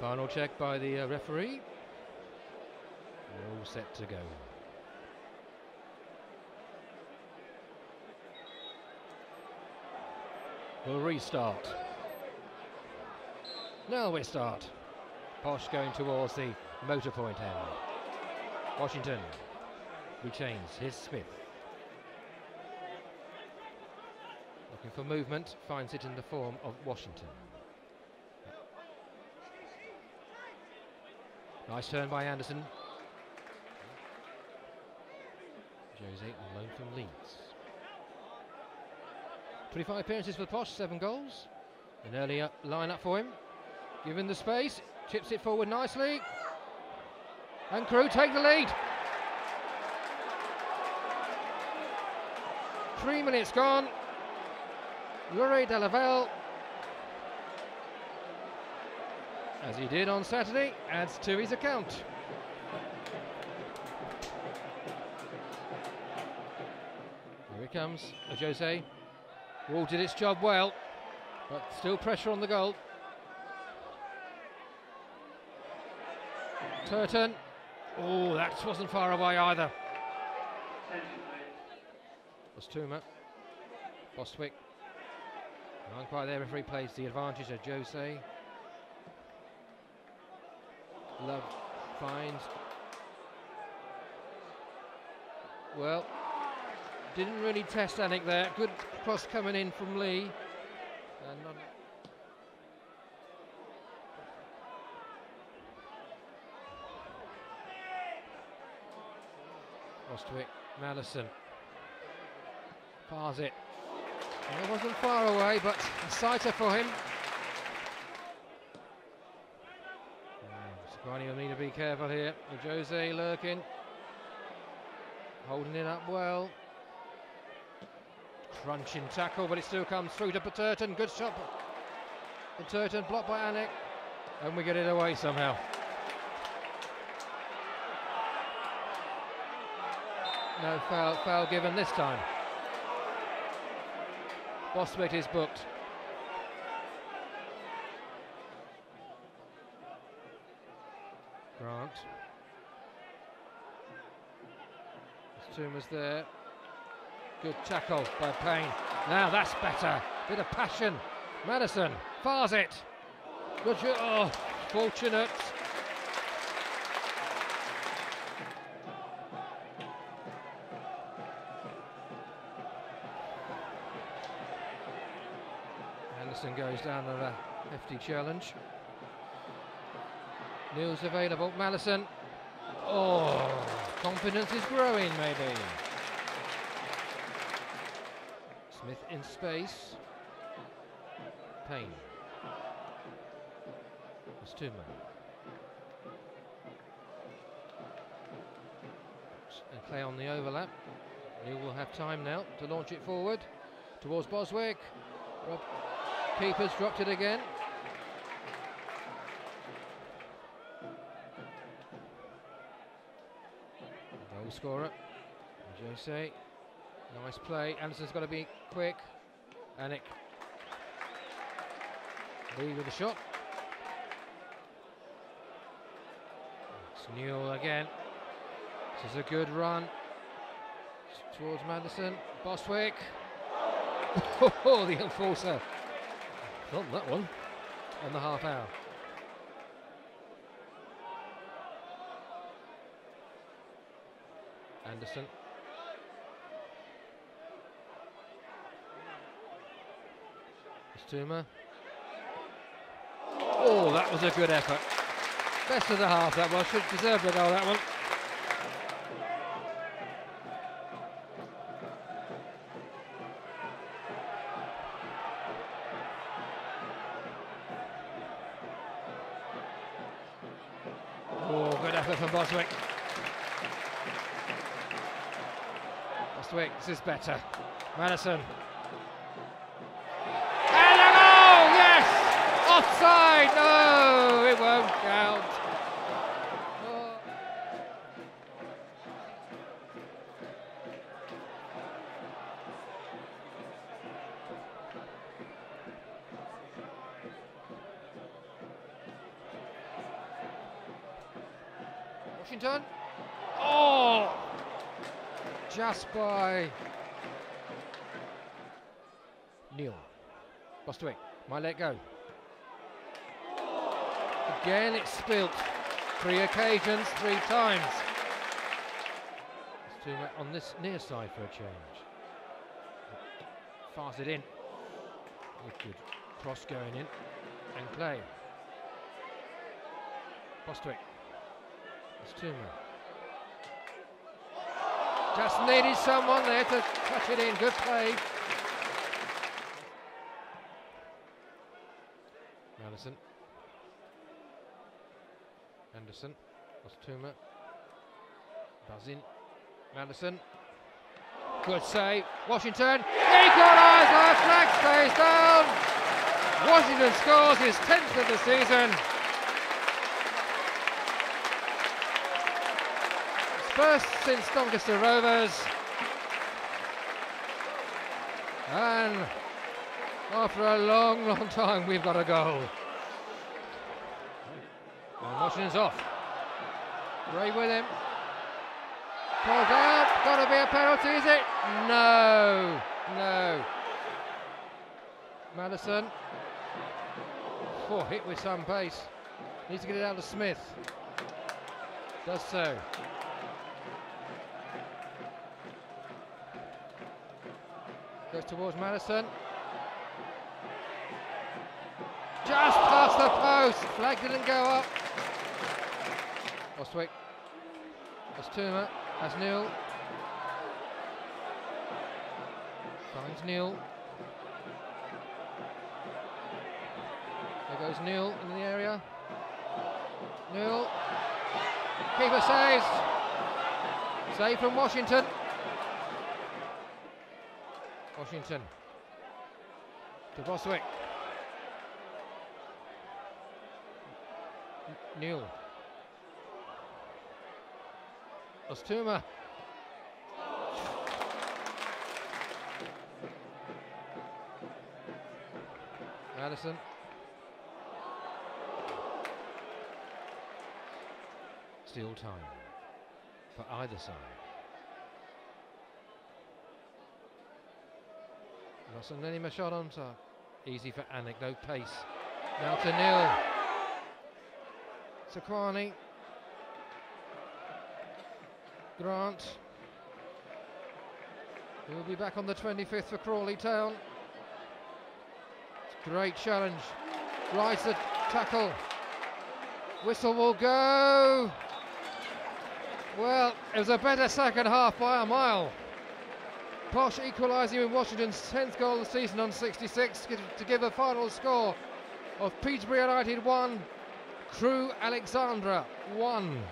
Final check by the uh, referee. We're all set to go. We'll restart. Now we start. Posh going towards the motor point end. Washington retains his Smith. Looking for movement, finds it in the form of Washington. Nice turn by Anderson. Jose on loan from Leeds. 25 appearances for the Posh, seven goals. An earlier line-up for him. Given the space, chips it forward nicely. And Crewe take the lead. Three minutes gone. Lure Delaval, as he did on Saturday, adds to his account. Here he comes, Jose. Wall did its job well, but still pressure on the goal. Turton. Oh, that wasn't far away either. Was Tuma. Bostwick. Not quite there. Referee plays the advantage of Jose. Love finds. Well, didn't really test Alnwick there. Good cross coming in from Lee. Bostwick, Maddison. Fars it. It wasn't far away, but a sighter for him. Sakwani will need to be careful here. Jose lurking. Holding it up well. Crunching tackle, but it still comes through to Paterton. Good shot. Paterton blocked by Alnwick. And we get it away somehow. No foul, foul given this time. Bostwick is booked. Tuma's there. Good tackle by Payne. Now that's better. Bit of passion. Maddison fars it. Good. Oh, fortunate. Anderson goes down on a hefty challenge. News available. Maddison. Oh, confidence is growing, maybe. Smith in space. Payne. It's Tuma. And Clay on the overlap. He will have time now to launch it forward towards Bostwick. Rob Keeper's dropped it again. Scorer. Jose. Nice play. Anderson's got to be quick. Alnwick. Lee with a shot. It's Newell again. This is a good run towards Maddison. Bostwick. Oh, the enforcer. Not that one. On the half hour. Anderson. Tuma. Oh, that was a good effort. Best of the half, that was. Should deserve the goal, that one. Oh, good effort from Bostwick. Bostwick, this is better. Maddison. And a goal, yes! Offside, no, it won't count. Washington. Oh! Just by Neil. Bostwick might let go. Again, it's spilt. Three occasions, three times. On this near side for a change. Fires it in. Good cross going in and play. Bostwick. It's Tuma. Just needed someone there to touch it in. Good play. Maddison. Anderson. Oztumer. Buzzing. Maddison. Good save. Washington. Equaliser. Flag stays down. Washington scores his 10th of the season. First since Doncaster Rovers. And after a long, long time, we've got a goal. And Washington's off. Ray with him. Pulled out. Got to be a penalty, is it? No. No. Maddison. Oh, hit with some pace. Needs to get it out of Smith. Does so. Goes towards Maddison. Just past the post. Flag didn't go up. Bostwick. Oztumer. Has Neil. Finds Neil. There goes Neil in the area. Neil. Keeper saves. Save from Washington. Washington. To Bostwick. Neil. Oztumer. Maddison. Still time for either side. On top. Easy for no pace. Now to Neil. Sequani. Grant. He'll be back on the 25th for Crawley Town. Great challenge. Rides the tackle. Whistle will go. Well, it was a better second half by a mile. Posh equalising with Washington's 10th goal of the season on 66 to give a final score of Peterborough United 1, Crewe Alexandra 1.